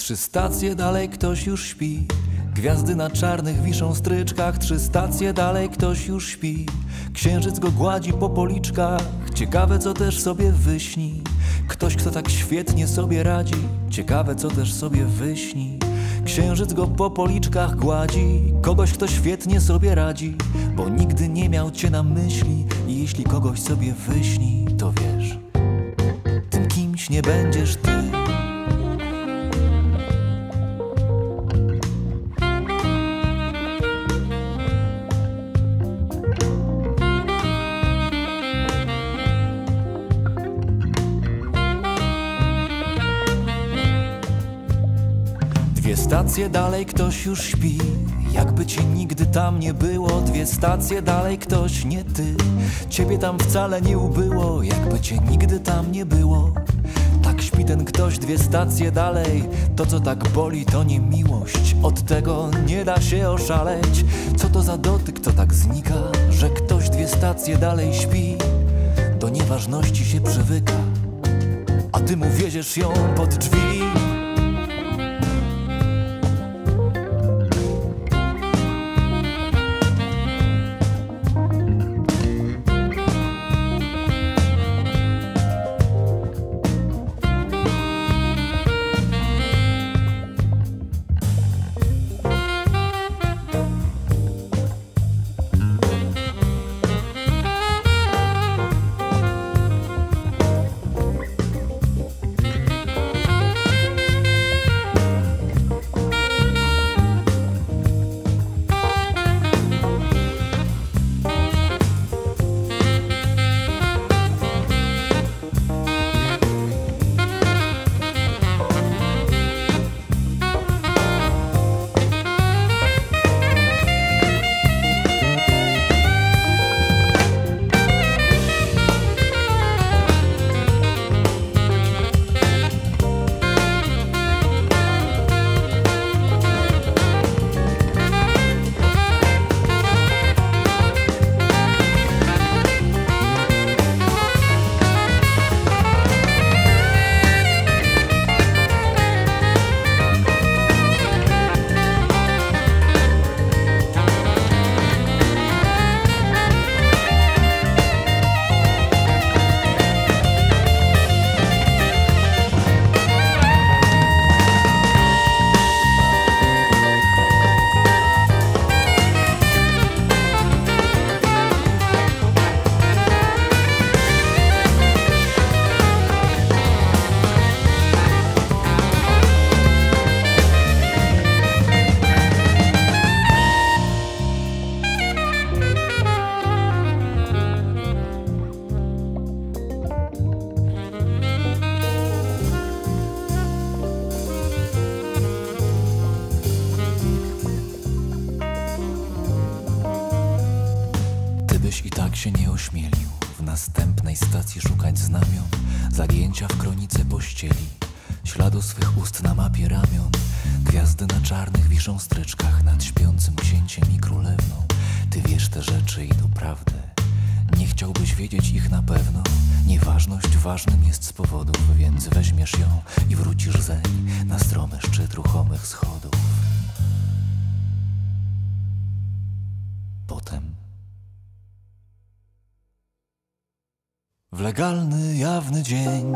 Trzy stacje dalej ktoś już śpi. Gwiazdy na czarnych wiszą stryczkach. Trzy stacje dalej ktoś już śpi. Księżyc go gładzi po policzkach. Ciekawe, co też sobie wyśni. Ktoś, kto tak świetnie sobie radzi. Ciekawe, co też sobie wyśni. Księżyc go po policzkach gładzi. Kogoś, kto świetnie sobie radzi. Bo nigdy nie miał cię na myśli. I jeśli kogoś sobie wyśni, to wiesz, tym kimś nie będziesz ty. Dwie stacje dalej ktoś już śpi. Jakby cię nigdy tam nie było Dwie stacje dalej ktoś, nie ty. Ciebie tam wcale nie ubyło Jakby cię nigdy tam nie było. Tak śpi ten ktoś dwie stacje dalej. To co tak boli to nie miłość. Od tego nie da się oszaleć. Co to za dotyk to tak znika Że ktoś dwie stacje dalej śpi? Do nieważności się przywyka A ty mu wieziesz ją pod drzwi I tak się nie ośmielił w następnej stacji szukać znamion, zagięcia w kronice pościeli, śladu swych ust na mapie ramion. Gwiazdy na czarnych wiszą stryczkach nad śpiącym księciem i królewną. Ty wiesz te rzeczy i doprawdy. Nie chciałbyś wiedzieć ich na pewno. Nieważność ważnym jest z powodów, więc weźmiesz ją i wrócisz zeń na stromy szczyt ruchomych schodów. W legalny, jawny dzień